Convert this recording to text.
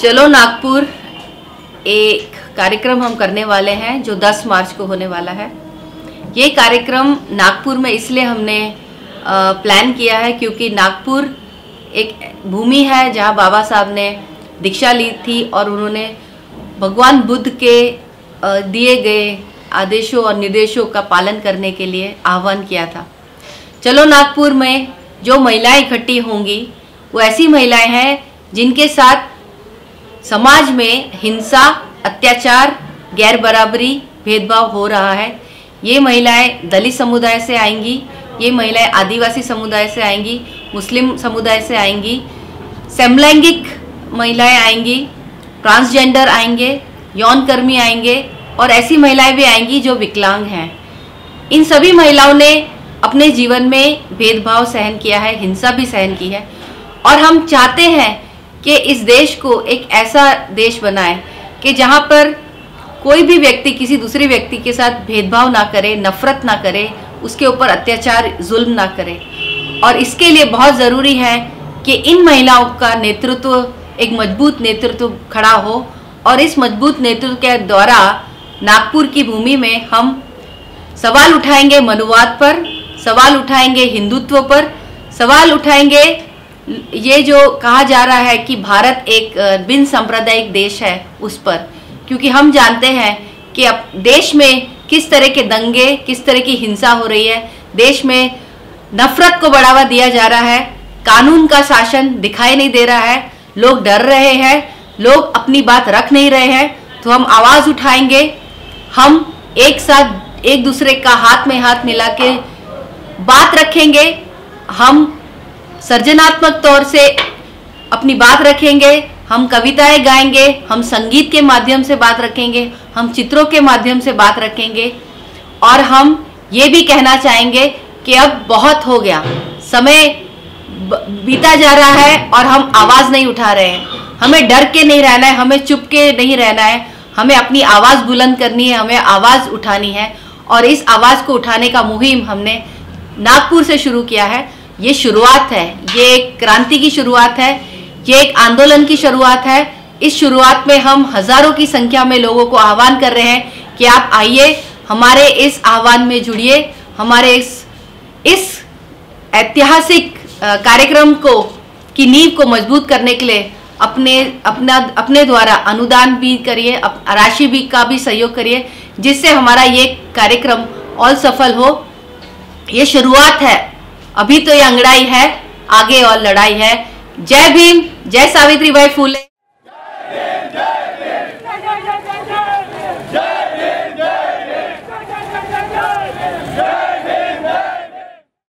चलो नागपुर, एक कार्यक्रम हम करने वाले हैं जो 10 मार्च को होने वाला है। ये कार्यक्रम नागपुर में इसलिए हमने प्लान किया है क्योंकि नागपुर एक भूमि है जहाँ बाबा साहब ने दीक्षा ली थी और उन्होंने भगवान बुद्ध के दिए गए आदेशों और निर्देशों का पालन करने के लिए आह्वान किया था। चलो नागपुर में जो महिलाएँ इकट्ठी होंगी, वो ऐसी महिलाएँ हैं जिनके साथ समाज में हिंसा, अत्याचार गैर बराबरी भेदभाव हो रहा है। ये महिलाएँ दलित समुदाय से आएँगी, ये महिलाएँ आदिवासी समुदाय से आएँगी, मुस्लिम समुदाय से आएँगी, समलैंगिक महिलाएँ आएँगी, ट्रांसजेंडर आएँगे यौन कर्मी आएँगे और ऐसी महिलाएँ भी आएँगी जो विकलांग हैं। इन सभी महिलाओं ने अपने जीवन में भेदभाव सहन किया है, हिंसा भी सहन की है। और हम चाहते हैं कि इस देश को एक ऐसा देश बनाए कि जहाँ पर कोई भी व्यक्ति किसी दूसरे व्यक्ति के साथ भेदभाव ना करे, नफरत ना करे, उसके ऊपर अत्याचार, जुल्म ना करे। और इसके लिए बहुत ज़रूरी है कि इन महिलाओं का नेतृत्व, एक मज़बूत नेतृत्व खड़ा हो और इस मज़बूत नेतृत्व के द्वारा नागपुर की भूमि में हम सवाल उठाएँगे मनुवाद पर, सवाल उठाएँगे हिंदुत्व पर, सवाल उठाएँगे ये जो कहा जा रहा है कि भारत एक बिन सांप्रदायिक देश है उस पर, क्योंकि हम जानते हैं कि अब देश में किस तरह के दंगे, किस तरह की हिंसा हो रही है। देश में नफरत को बढ़ावा दिया जा रहा है। कानून का शासन दिखाई नहीं दे रहा है। लोग डर रहे हैं। लोग अपनी बात रख नहीं रहे हैं। तो हम आवाज़ उठाएँगे। हम एक साथ, एक दूसरे का हाथ में हाथ मिला के बात रखेंगे। हम सर्जनात्मक तौर से अपनी बात रखेंगे, हम कविताएँ गाएँगे, हम संगीत के माध्यम से बात रखेंगे, हम चित्रों के माध्यम से बात रखेंगे। और हम ये भी कहना चाहेंगे कि अब बहुत हो गया, समय बीता जा रहा है और हम आवाज़ नहीं उठा रहे हैं। हमें डर के नहीं रहना है, हमें चुप के नहीं रहना है, हमें अपनी आवाज़ बुलंद करनी है, हमें आवाज़ उठानी है। और इस आवाज़ को उठाने का मुहिम हमने नागपुर से शुरू किया है। ये शुरुआत है। ये एक क्रांति की शुरुआत है। ये एक आंदोलन की शुरुआत है। इस शुरुआत में हम हज़ारों की संख्या में लोगों को आह्वान कर रहे हैं कि आप आइए, हमारे इस आह्वान में जुड़िए, हमारे इस इस ऐतिहासिक कार्यक्रम को, की नींव को मज़बूत करने के लिए अपने, अपना, अपने द्वारा अनुदान भी करिए राशि भी का भी सहयोग करिए, जिससे हमारा ये कार्यक्रम और सफल हो। ये शुरुआत है। अभी तो ये अंगड़ाई है, आगे और लड़ाई है। जय भीम, जय सावित्री बाई फूले।